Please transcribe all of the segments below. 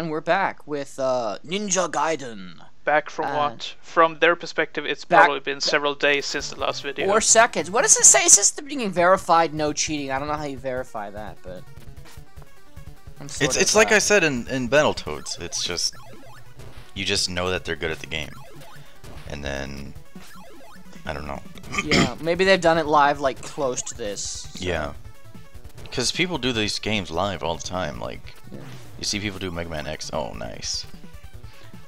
And we're back with uh, Ninja Gaiden. Back from Uh, what? From their perspective, it's back- probably been several days since the last video. Or seconds. What does it say? It says the beginning verified, no cheating. I don't know how you verify that, but. I'm It's it's like uh, I said in in Battletoads. It's just you just know that they're good at the game, and then I don't know. yeah, maybe they've done it live, like close to this. so- Yeah, because people do these games live all the time. Like Yeah. You see people do Mega Man X. Oh, nice.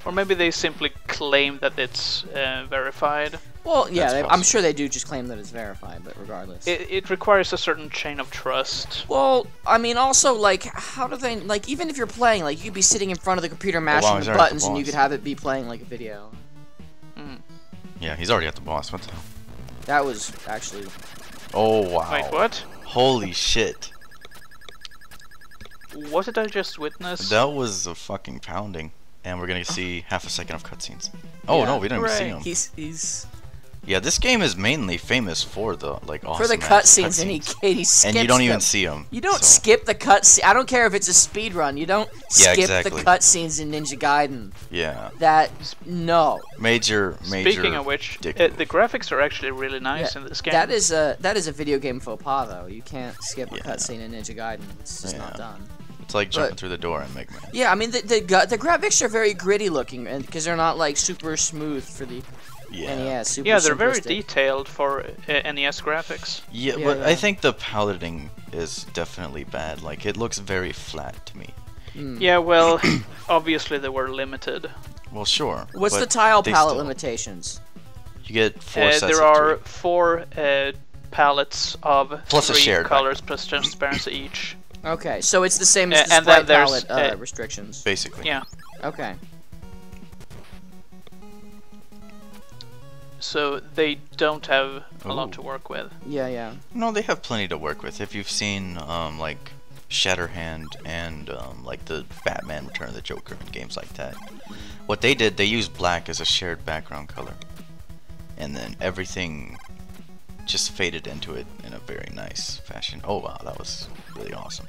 Or maybe they simply claim that it's uh, verified. Well, yeah, they, I'm sure they do just claim that it's verified, but regardless. It, it requires a certain chain of trust. well, I mean, also, like, how do they, like, even if you're playing, like, you could be sitting in front of the computer mashing Oh, he's the already at the buttons and you could have it be playing like a video. Yeah, he's already at the boss. What the hell? That was actually. Oh wow. Wait, what? Holy shit. What did I just witness? That was a fucking pounding. And we're gonna see half a second of cutscenes. Oh Yeah. no, we didn't even see him. He's he's Yeah, this game is mainly famous for the like awesome for the ass cutscenes, and he cutscenes. he skips and you don't even see them. You don't skip the cutscene. I don't care if it's a speed run. You don't Yeah, skip exactly. the cutscenes in Ninja Gaiden. Yeah, That no. major, major. Speaking of which, dick uh, the graphics are actually really nice Yeah, in this game. That is a that is a video game faux pas though. You can't skip a Yeah. cutscene in Ninja Gaiden. It's just not done. It's like jumping but- through the door and Mega Man. Yeah, I mean the the, the graphics are very gritty looking, and because they're not like super smooth for the Yeah. NES. Super yeah, they're very detailed for uh, NES graphics. Yeah, Yeah, but yeah. I think the piloting is definitely bad. Like it looks very flat to me. Mm. Yeah, well, obviously they were limited. Well, sure. What's the tile palette still- limitations? You get four Uh, sets there of are three. four uh, palettes of Plus a three shared colors plus transparency each. Okay, so it's the same as the and then sprite palette uh, uh, restrictions. basically. Yeah. Okay. So they don't have a lot to work with. Yeah, yeah. No, they have plenty to work with. If you've seen um, like Shatterhand and um, like the Batman Return of the Joker and games like that, what they did, they used black as a shared background color, and then everything just faded into it in a very nice fashion. Oh wow, that was really awesome.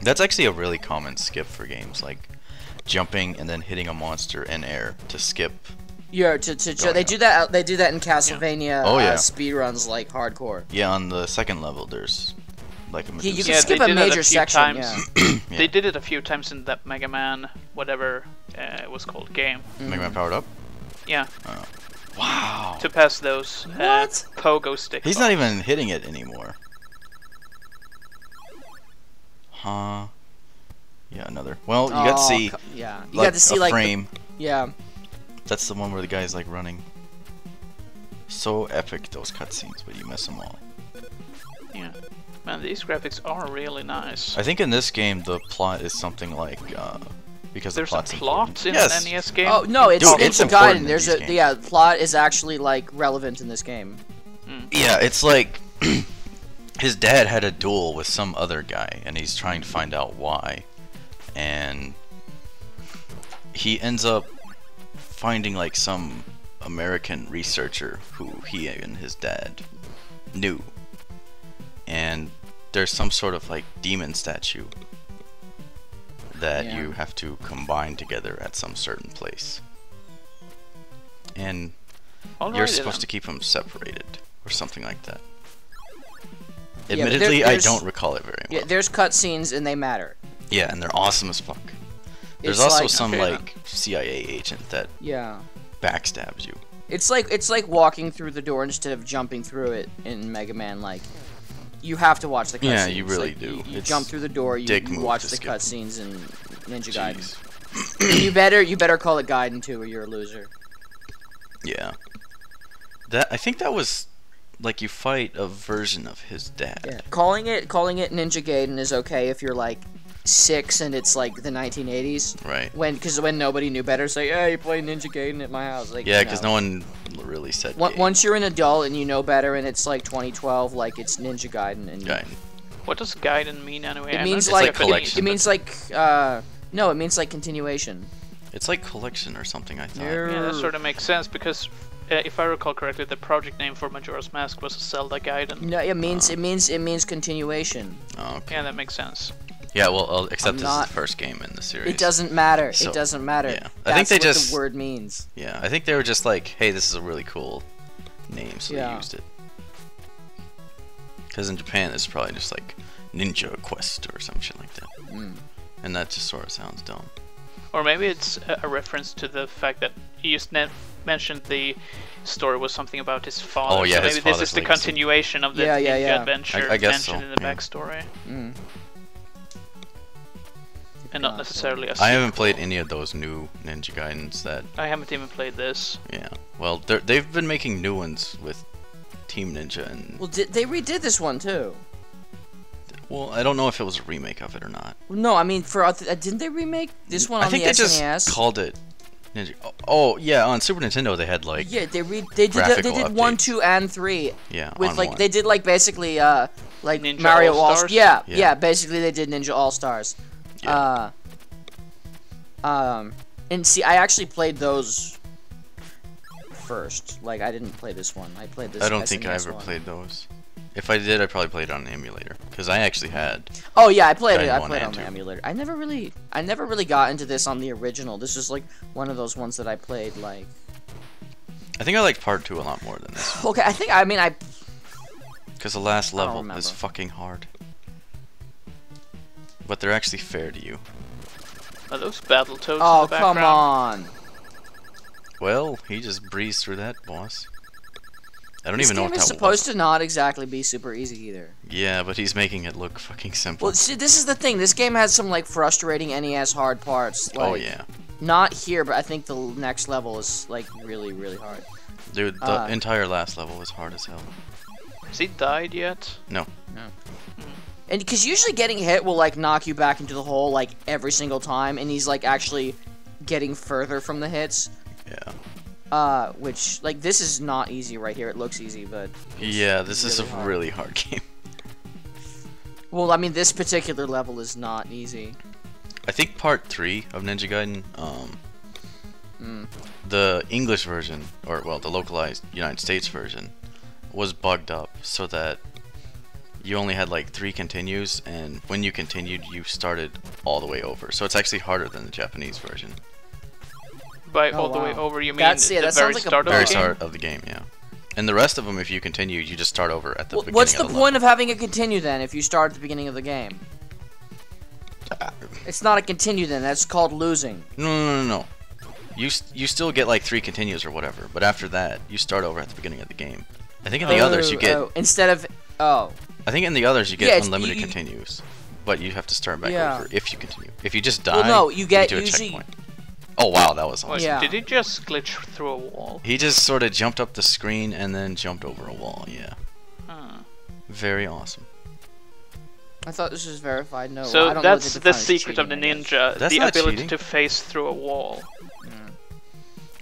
That's actually a really common skip for games, like jumping and then hitting a monster in air to skip. Yeah, to, to, to they up. do that. They do that in Castlevania Oh, yeah. uh, speedruns like hardcore. Yeah, on the second level, there's like a Yeah, Medusa. you can Yeah, skip they a did that a major few section. times. Yeah. Yeah. They did it a few times in that Mega Man, whatever uh, it was called, game. Mega Man powered up. Yeah, Wow. to pass those uh, What? pogo sticks. He's off. not even hitting it anymore. Huh. Yeah, another. Well, you got to Oh, see co- Yeah, you like got to see a like the- frame. yeah. That's the one where the guy's like running. So epic those cutscenes, but you miss them all. Yeah. Man, these graphics are really nice. I think in this game the plot is something like uh, because There's the a plot in yes. an NES game. Oh no, it's Dude, it's it's a important guide. in There's these a games. yeah. Plot is actually like relevant in this game. Hmm. Yeah, it's like his dad had a duel with some other guy, and he's trying to find out why. And he ends up finding like some American researcher who he and his dad knew. And there's some sort of like demon statue that Yeah. you have to combine together at some certain place. And Alrighty you're supposed then. to keep them separated or something like that. Yeah, but there- Admittedly, I don't recall it very well. Yeah, there's cutscenes and they matter. Yeah, and they're awesome as fuck. There's It's also like- some Okay, like CIA agent that Yeah. backstabs you. It's like it's like walking through the door instead of jumping through it in Mega Man. Like, you have to watch the cutscenes. Yeah, you really Like, do. You, you jump through the door. You, you watch the cutscenes in Ninja Jeez. Gaiden. you better you better call it Gaiden too, or you're a loser. Yeah. That I think that was like you fight a version of his dad. Yeah. Calling it calling it Ninja Gaiden is okay if you're like six and it's like the 1980s. Right. When, because when nobody knew better, say, "Yeah, you play Ninja Gaiden at my house." Like, Yeah, because no one really said On- gay. Once you're an adult and you know better, and it's like 2012, like it's Ninja Gaiden, and Guy. What does Gaiden mean anyway? it I'm means like, like it- collection, It, means like uh, no, it means like continuation. It's like collection or something. I thought. Yeah. Yeah, that sort of makes sense because uh, if I recall correctly, the project name for Majora's Mask was Zelda Gaiden. No, it means it means it means continuation. Oh, okay. Yeah, that makes sense. Yeah, well, uh, except I'm this not- is the first game in the series. It doesn't matter. So, it doesn't matter. yeah. That's I think they what just- the word means. Yeah, I think they were just like, hey, this is a really cool name, so they Yeah. used it. Because in Japan, it's probably just like Ninja Quest or some shit like that. Mm. And that just sort of sounds dumb. Or maybe it's a, a reference to the fact that he just ne- mentioned the story was something about his father. Oh, yeah, so his maybe this father's is the legacy. continuation of the Yeah, yeah, Ninja yeah. adventure I- I guess mentioned so, in the yeah. backstory, Mm. And not Yeah, necessarily a I haven't played any of those new Ninja Gaidens that, I haven't even played this. yeah. Well, they're, they've been making new ones with Team Ninja and, Well, did, they redid this one too. well, I don't know if it was a remake of it or not. No, I mean for oth- uh, didn't they remake this one on I think the they just SNES? called it Ninja. Oh, oh, yeah, on Super Nintendo they had like, yeah, they re- they did the, they graphical did one, two, and three yeah, with on like one. they did like basically uh like Ninja Mario All All-Stars? yeah, Yeah. yeah basically they did Ninja All Stars. Yeah. Uh, um, and see, I actually played those first. Like I didn't play this one. I played this. I don't think I ever one. played those. If I did, I probably played it on an emulator because I actually had. Oh yeah, I played it. I played on the emulator. I never really, I never really got into this on the original. This is like one of those ones that I played like. I think I liked part two a lot more than this Okay, I think I mean I because the last level is fucking hard. But they're actually fair to you. Are those battle toads Oh in the come on! Well, he just breezed through that, boss. I don't This even know game what is that supposed was. to not exactly be super easy either. Yeah, but he's making it look fucking simple. Well, see, this is the thing. This game has some like frustrating NES hard parts. Like, oh yeah, Not here, but I think the next level is like really, really hard. dude, the Uh, entire last level was hard as hell. Has he died yet? And because usually getting hit will like knock you back into the hole like every single time, and he's like actually getting further from the hits. Yeah. Uh, which like this is not easy right here. It looks easy, but Yeah, this is a really hard. really hard game. well, I mean this particular level is not easy. I think part three of Ninja Gaiden, um, Mm. the English version, or well, the localized United States version, was bugged up so that you only had like three continues, and when you continued, you started all the way over. So it's actually harder than the Japanese version. By Oh, all the way over, you mean That's- yeah, the that very sounds like a start of Very game? start of the game, yeah. And the rest of them, if you continue, you just start over at the Well, beginning. what's the of the point of having a continue then if you start at the beginning of the game? level. It's not a continue then. That's called losing. No, no, no, no. You you still get like three continues or whatever, but after that, you start over at the beginning of the game. I think in the others you Oh, get oh, instead of oh I think in the others you get Yeah, unlimited you- you- continues, but you have to start back Yeah. over if you continue. If you just die, Well, no, you get do a usually- checkpoint. Oh wow, that was awesome. Yeah. Did he just glitch through a wall? He just sort of jumped up the screen and then jumped over a wall. Yeah, Hmm. very awesome. I thought this was verified. No, so I don't that's they the define as secret of the cheating, I guess. ninja, That's the not ability cheating. to face through a wall.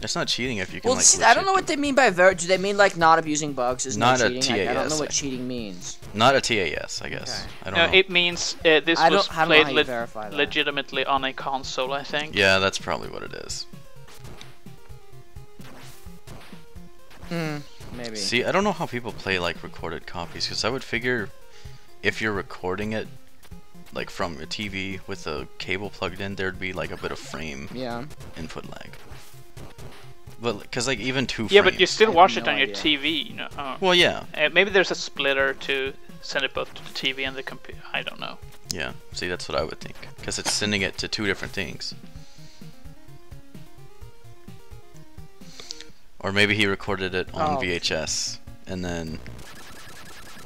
It's not cheating if you can Well, like. see, I don't it. know what they mean by ver. Do they mean like not abusing bugs is Not no a TAS. I, I don't know what cheating means. Not a TAS, I guess. I don't No, know. it means uh, this I was don't, I don't know played le- legitimately on a console, I think. Yeah, that's probably what it is. Hmm, maybe. See, I don't know how people play like recorded copies because I would figure if you're recording it like from a TV with a cable plugged in, there'd be like a bit of frame Yeah. input lag. But because like even two Yeah, frames. but you still have watch no it on your. TV, you know. Oh. Well, yeah, Uh, maybe there's a splitter to send it both to the TV and the computer. I don't know. yeah. See, that's what I would think because it's sending it to two different things. Or maybe he recorded it on Oh. VHS and then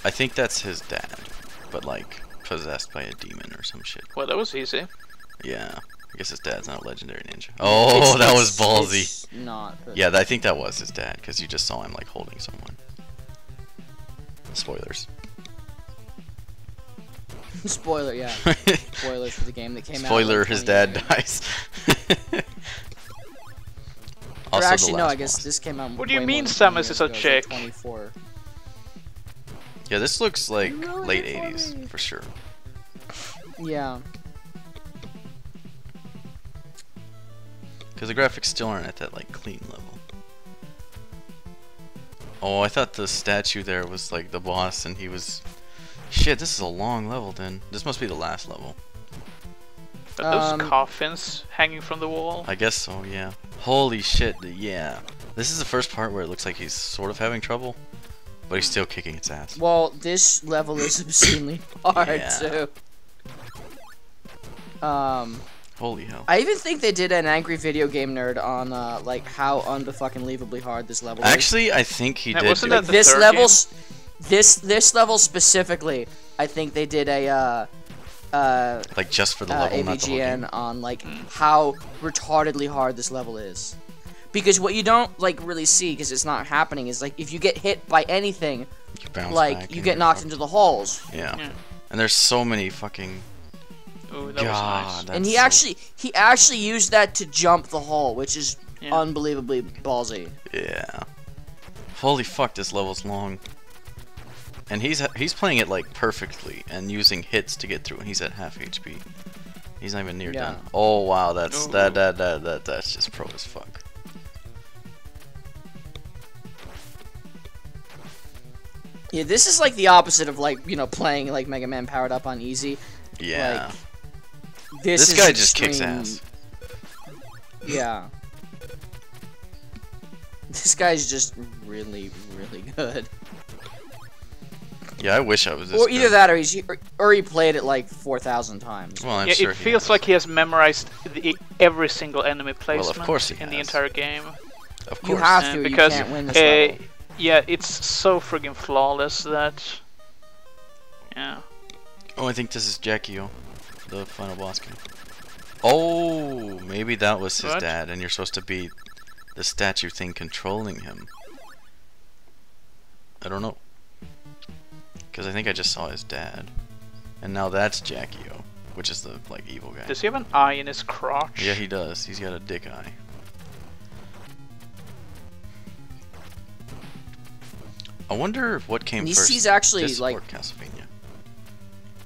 I think that's his dad, but like possessed by a demon or some shit. Well, that was easy. Yeah. I guess his dad's not a legendary ninja. Oh, It's- that was it's- ballsy. it's not. but- Yeah, I think that was his dad because you just saw him like holding someone. Spoilers. Spoiler, yeah. Spoilers for the game that came out. Spoiler: like His dad years dies. Or Also the actually, no. last I guess boss. this came out. What do you mean than 20 Samus is a ago, it's like chick? 24. Yeah, this looks like You ruined late it 80s for sure. Yeah. Because the graphics still aren't at that like clean level. Oh, I thought the statue there was like the boss, and he was. Shit, this is a long level. Then this must be the last level. But those Um, coffins hanging from the wall. I guess so, yeah. Holy shit, yeah. This is the first part where it looks like he's sort of having trouble, but he's still kicking its ass. Well, this level is obscenely hard Yeah. too. Um, Holy hell. I even think they did an angry video game nerd on uh, like how unfucking hard this level is. Actually, I think he Now, did. wasn't that it. the this third level, game? s- this this level specifically, I think they did a uh, uh, like just for the uh, level, not the. AVGN on like how retardedly hard this level is. Because what you don't like really see, because it's not happening, is like if you get hit by anything, You bounce like back you get knocked fucked. into the halls. Yeah. Yeah. And there's so many fucking. Ooh, that God, was nice. and he so- actually he actually used that to jump the hole, which is Yeah. unbelievably ballsy. Yeah. Holy fuck, this level's long. And he's he's playing it like perfectly and using hits to get through, and he's at half HP. He's not even near Yeah. done. Oh wow, that's Ooh. that that that that that's just pro as fuck. Yeah, this is like the opposite of like you know playing like Mega Man powered up on easy. Yeah. This, this guy just kicks ass. Yeah. This guy's just really, really good. Yeah, I wish I was this Or either good. that, or he's or he played it like four thousand times. Well, I'm yeah, sure it he feels has. like he has memorized the, every single enemy placement course he in the entire game. Of course, You course. have to, or you because can't win this uh, level. yeah, it's so friggin' flawless that yeah. Oh, I think this is Jaquio, the final boss guy. Oh, maybe that was his What? dad, and you're supposed to be the statue thing controlling him. I don't know. Because I think I just saw his dad. And now that's Jaquio, which is the, like, evil guy. Does he have an eye in his crotch? Yeah, he does. He's got a dick eye. I wonder what came And he's- first. he's actually, this like- Castlevania.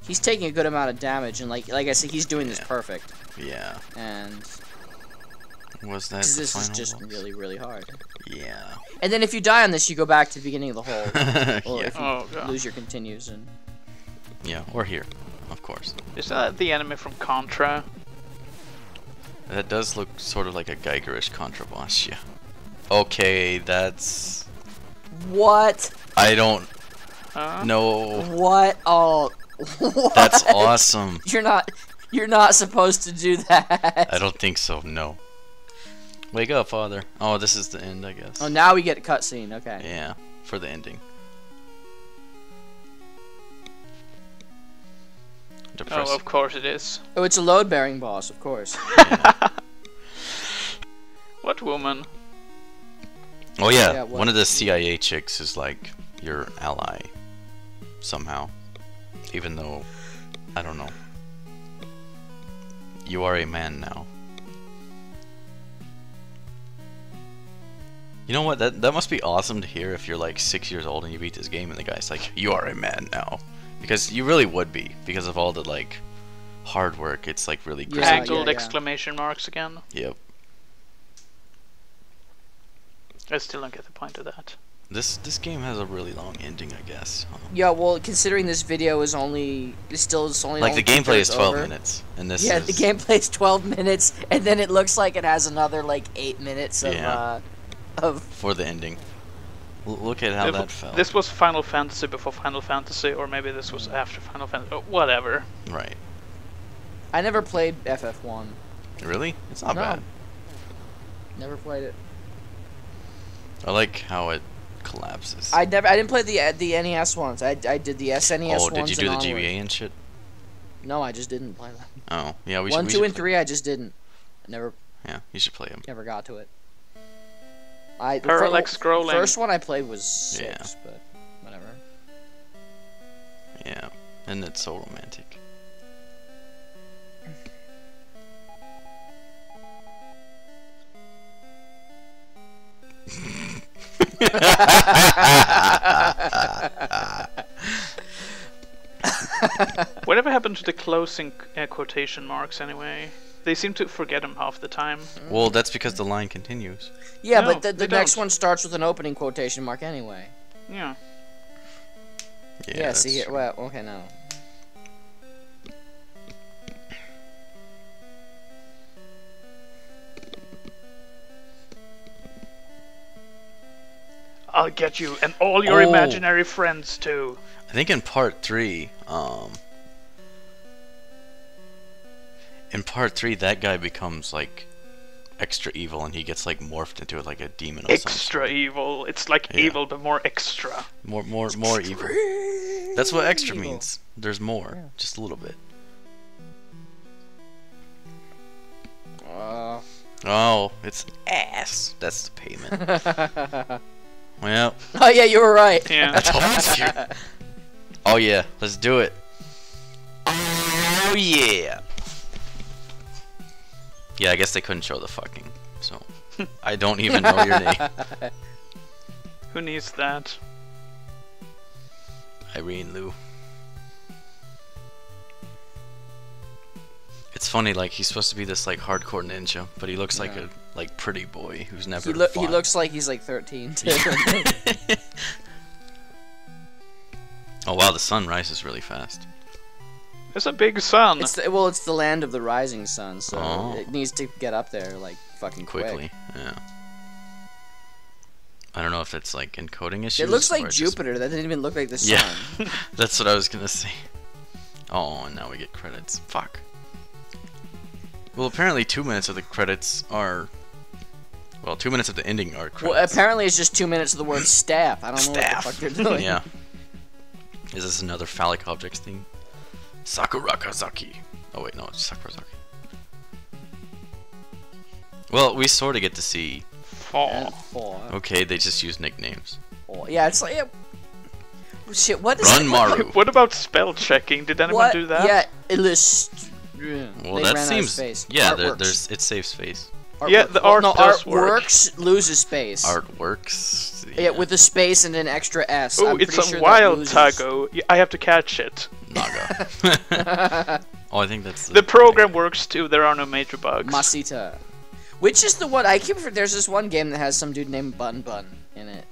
He's taking a good amount of damage, and like like I said, he's doing this perfect. Yeah. And Was that 'cause the this is just boss? really, really hard. Yeah. And then if you die on this, you go back to the beginning of the hole. Or yeah. if you Oh, God. lose your continues, and Yeah, or here, of course. Is that the enemy from Contra? That does look sort of like a Gigerish Contra boss, yeah. Okay, that's... what? I don't Huh? know. What? Oh, what? That's awesome. You're not. You're not supposed to do that. I don't think so, no. Wake up, father. Oh, this is the end, I guess. Oh, now we get a cutscene. Okay. Yeah, for the ending. Oh, of course it is. Oh, it's a load-bearing boss, of course. What woman? Oh yeah, Yeah, one of the CIA chicks is like your ally somehow. Even though I don't know. You are a man now. You know what? That that must be awesome to hear if you're like six years old and you beat this game and the guy's like, "You are a man now," because you really would be because of all the like hard work. It's like really Yeah, grizzled. Angled yeah. exclamation marks again. Yep. I still don't get the point of that. This this game has a really long ending, I guess. huh? Yeah, well, considering this video is only, is still it's only Like the gameplay is 12 over. minutes, and this yeah, is the gameplay is 12 minutes, and then it looks like it has another like eight minutes of Yeah. uh, of. for the ending. L- look at how If- that felt. This was Final Fantasy before Final Fantasy, or maybe this was after Final Fantasy. Oh, whatever. Right. I never played FF1. Really? It's not No. bad. Never played it. I like how it collapses. I never. I didn't play the the NES ones. I, I did the SNES oh, ones. did you do the and onward. GBA and shit? No, I just didn't play them. Oh, yeah. We One, should. we two, should and play- three. I just didn't. I never Yeah, you should play them. never got to it. I the Parallax fir- scrolling. First one I played was six, Yeah. but whatever. Yeah, and it's so romantic. Whatever happened to the closing uh, quotation marks anyway? They seem to forget them half the time. well, that's because the line continues. Yeah, No, but the, the next don't. one starts with an opening quotation mark anyway. Yeah. Yeah. Yeah, see that's here. Well, okay, no. I'll get you and all your Oh. imaginary friends too. I think in part three, um, in part three, that guy becomes like extra evil, and he gets like morphed into like a demon. Of Extra sort. evil. It's like Yeah. evil, but more extra. More, more, more evil. That's what extra Evil. means. There's more, Yeah. just a little bit. Uh, Oh, it's ass. That's the payment. well, oh yeah, you were right. Yeah. I told you. Oh yeah, let's do it. Oh yeah. Yeah, I guess they couldn't show the fucking, so I don't even know your name, Who needs that? Irene Lou. It's funny, like he's supposed to be this like hardcore ninja, but he looks like a like pretty boy who's never. He, look. he looks like he's like 13. Too. oh wow, the sun rises really fast. There's a big sun. it's the, well, it's the land of the rising sun, so Oh. it needs to get up there like fucking quick. quickly. Yeah. I don't know if it's like encoding issues. It looks or like it's just- Jupiter. That didn't even look like the sun. Yeah, that's what I was gonna say. Oh, and now we get credits. Fuck. Well, apparently two minutes of the credits are. Well, two minutes of the ending are Well, apparently it's just two minutes of the word staff. I don't know Staff. what the fuck they're doing. yeah. Is this another phallic objects thing? Sakurakazaki. Oh wait, no, it's Sakurazaki. Well, we sort of get to see. Aw. Four. Okay, they just use nicknames. four. Yeah, it's like. Yeah. Shit, what is Run, it? Maru. What about spell checking? Did anyone What? do that? Yeah, illust. Yeah. Well, they that ran out of seems. space. Yeah, Art there, works. there's it saves space. Art Yeah, works. the Well, art no, does art work. works loses space. Art works. Yeah, with a space and an extra S. Oh, it's a sure wild taco. I have to catch it. Naga. oh, I think that's The program works too. There are no major bugs. Masita. Which is the one I keep. There's this one game that has some dude named Bun Bun in it,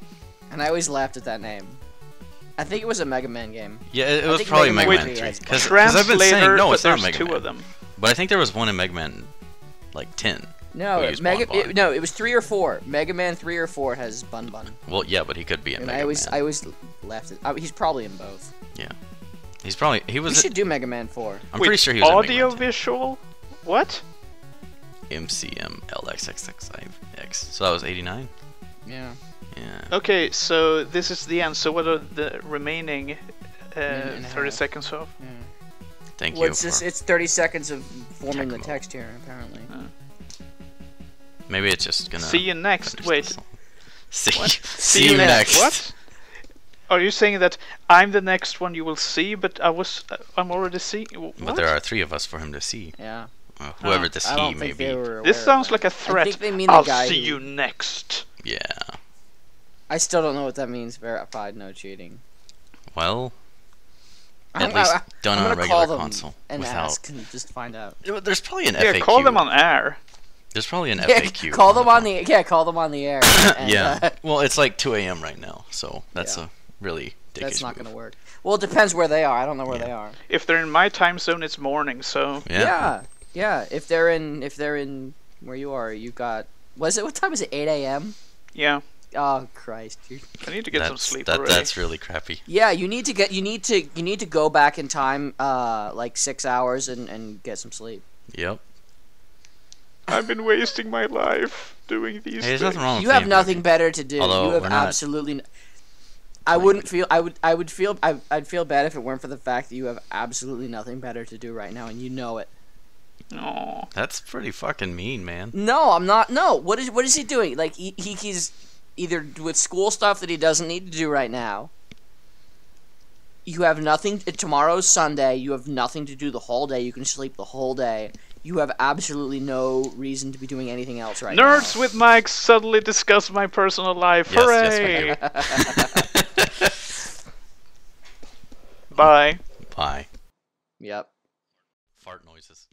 and I always laughed at that name. I think it was a Mega Man game. Yeah, it, it was probably Mega Mega Man Man 3 3. has Because Translator, I've been saying, no, it's not Mega two Man. of them. But I think there was one in Mega Man, like 10. No, We use Mega. Bon Bon. It, no, it was three or four. Mega Man three or four has Bun Bun, Well, yeah, but he could be in and Mega I always, Man. I always laughed at. I, uh, he's probably in both. Yeah. He's probably, he was. We was, should do Mega Man four. I'm Wait, pretty sure he was audio in Mega Man visual. What? 10. MCM LXXXIX. So that was 89? Yeah. Yeah. Okay, so this is the end. So what are the remaining uh, 30 half. seconds of? Thank Well, you. it's just it's 30 seconds of forming Tech the text here, apparently. Maybe it's just gonna. See you next. Wait. the. See, What? see you next. What? Are you saying that I'm the next one you will see, but I was uh, I'm already seeing? But there are three of us for him to see. Yeah. Uh, whoever Oh, this I he may be. This sounds like a threat. think they mean the I'll guy see who- you next. Yeah. I still don't know what that means. Verified, no cheating. Well, I'm- at least I- done I'm on a gonna call regular them console and without. ask and just find out. There's probably an Yeah, FAQ. call them on air. There's probably an Yeah, FAQ. call them on the the yeah, call them on the air. and, yeah. uh, well, it's like 2 a.m. right now, so that's Yeah. a really that's not gonna work. Well, it depends where they are. I don't know where Yeah. they are. If they're in my time zone, it's morning. So Yeah. yeah, yeah. If they're in, if they're in where you are, you got. Was it what time is it? 8 a.m. yeah, Oh Christ! you I need to get some sleep that, already. that's really crappy. Yeah, you need to get. You need to. You need to go back in time, uh, like six hours, and and get some sleep. Yep. I've been wasting my life doing these Hey, there's things. nothing wrong with You have nothing crappy. better to do. Although you have we're not absolutely. N- I wouldn't feel. I would. I would feel. I, I'd feel bad if it weren't for the fact that you have absolutely nothing better to do right now, and you know it. Aw. That's pretty fucking mean, man. No, I'm not. No. What is? What is he doing? Like he, he he's either with school stuff that he doesn't need to do right now. You have nothing. Tomorrow's Sunday. You have nothing to do the whole day. You can sleep the whole day. You have absolutely no reason to be doing anything else right now. Nerds with Mics suddenly discuss my personal life. Yes, yes, Hooray! we Bye. Bye. Yep. Fart noises.